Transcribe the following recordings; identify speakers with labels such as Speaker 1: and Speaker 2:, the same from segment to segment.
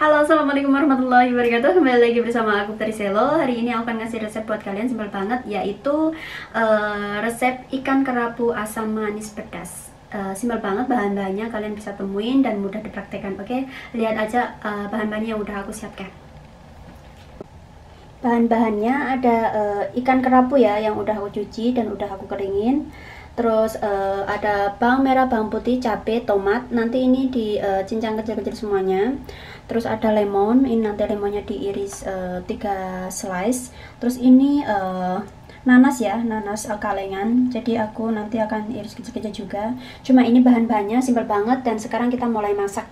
Speaker 1: Halo, Assalamualaikum warahmatullahi wabarakatuh. Kembali lagi bersama aku Selo. Hari ini aku akan ngasih resep buat kalian simpel banget Yaitu uh, resep ikan kerapu asam manis pedas. Uh, Simpel banget bahan-bahannya kalian bisa temuin dan mudah dipraktekkan Oke, lihat aja uh, bahan-bahannya yang udah aku siapkan. Bahan-bahannya ada uh, ikan kerapu ya yang udah aku cuci dan udah aku keringin terus uh, ada bawang merah, bawang putih, cabai, tomat. Nanti ini dicincang uh, kecil-kecil semuanya. Terus ada lemon. Ini nanti lemonnya diiris uh, tiga slice. Terus ini uh, nanas ya nanas uh, kalengan jadi aku nanti akan iris kecil-kecil juga. Cuma ini bahan-bahannya simpel banget dan sekarang kita mulai masak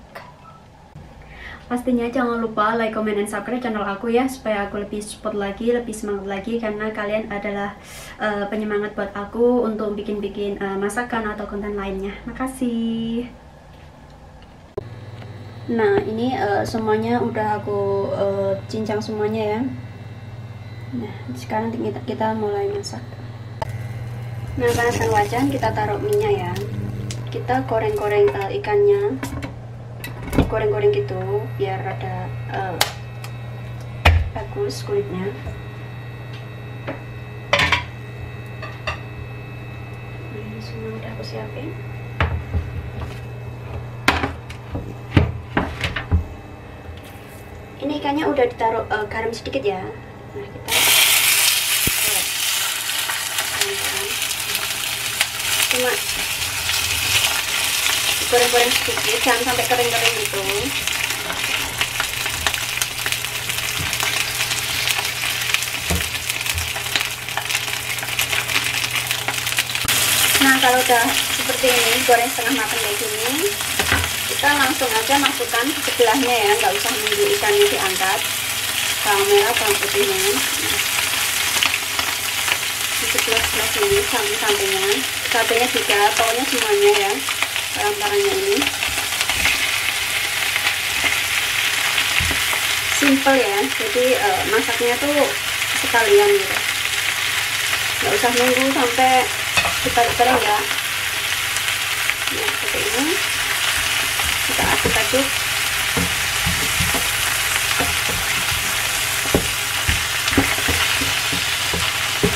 Speaker 1: pastinya jangan lupa like, comment, dan subscribe channel aku ya supaya aku lebih support lagi, lebih semangat lagi karena kalian adalah uh, penyemangat buat aku untuk bikin-bikin uh, masakan atau konten lainnya. Makasih. Nah ini uh, semuanya udah aku uh, cincang semuanya ya. Nah sekarang kita, kita mulai masak. Nah panaskan wajan kita taruh minyak ya. Kita goreng-goreng uh, ikannya goreng-goreng gitu biar ada uh, bagus kulitnya. Ini semua udah aku siapin. Ini ikannya udah ditaruh uh, garam sedikit ya. Nah kita cuma goreng-goreng sedikit jangan sampai kering-kering gitu. Nah kalau udah seperti ini goreng setengah matang kayak gini kita langsung aja masukkan sebelahnya ya nggak usah nunggu ikannya diangkat. Bawang merah bawang putihnya di sebelah sebelah sini samping sampingnya. Cabenya juga pokoknya semuanya ya barang-barangnya ini. Simple ya jadi uh, masaknya tuh sekalian gitu. Nggak usah nunggu sampai kita kering ya. Nah seperti ini. Kita aduk-aduk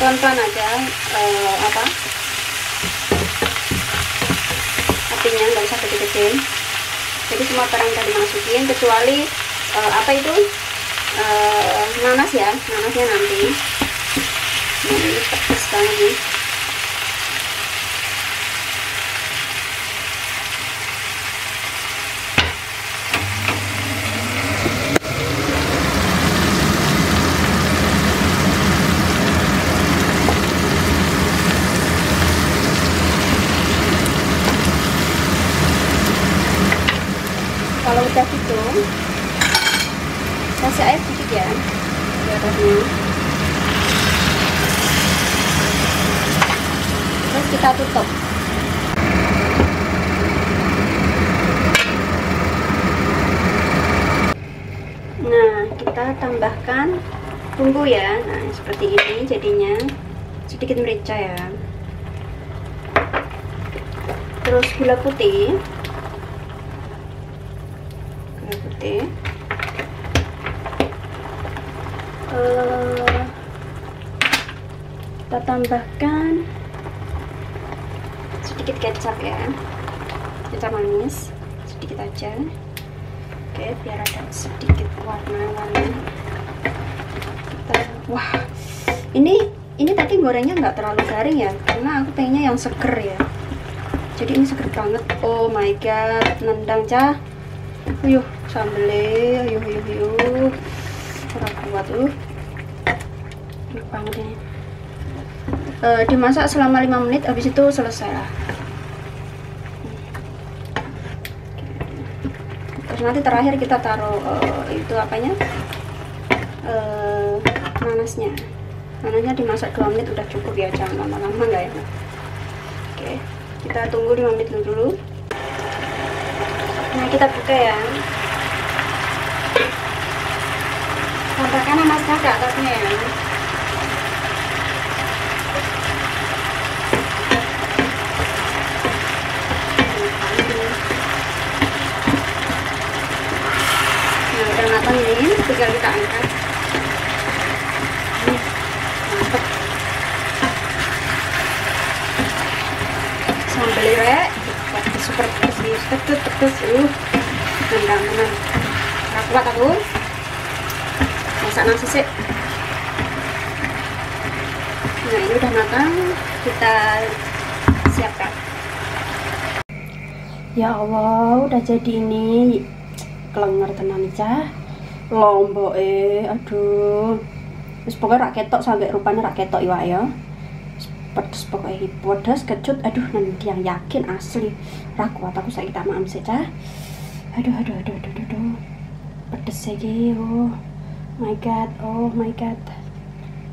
Speaker 1: pelan-pelan aja uh, apa apinya nggak usah gede-gede jadi semua barang kita dimasukin kecuali uh, apa itu? Uh, nanas ya nanasnya nanti. Ini pedas banget nih kalau udah gitu kasih air sedikit ya di atasnya. Terus kita tutup. Nah kita tambahkan bumbu ya. Nah seperti ini jadinya. Sedikit merica ya. Terus gula putih. Putih uh, kita tambahkan sedikit kecap ya. Kecap manis sedikit aja. Oke biar ada sedikit warna-warna kita wah ini ini tadi gorengnya nggak terlalu garing ya karena aku pengennya yang seger ya. Jadi ini seger banget. Oh my god nendang cah Uyuh, sambelnya, uyuh, uyuh, uyuh. Kurang kuat tuh. Enak banget ini. E, dimasak selama 5 menit, habis itu selesai lah. Terus nanti terakhir kita taruh e, itu apanya? E, nanasnya. Nanasnya dimasak 2 menit udah cukup ya, jangan lama-lama nggak ya. Oke, kita tunggu 5 menit dulu nah kita buka ya tambahkan nanas ke atasnya ya matang ini tinggal kita angkat. Nih mantep sambal rek super pedes pedes pedes uh. Nendang teman nggak kuat aku. Masak nasi sih nah ini udah matang. Kita siapkan. Ya Allah udah jadi ini. Kelenger tenan cah lombok eh aduh terus pokoknya raketok sampai rupanya raketok iwa ya. Pedes pokoknya pedes kecut aduh nanti yang yakin asli. Rakuat aku saya kita maam sih cah. Aduh aduh aduh aduh aduh, aduh. pedes lagi oh. My god oh my god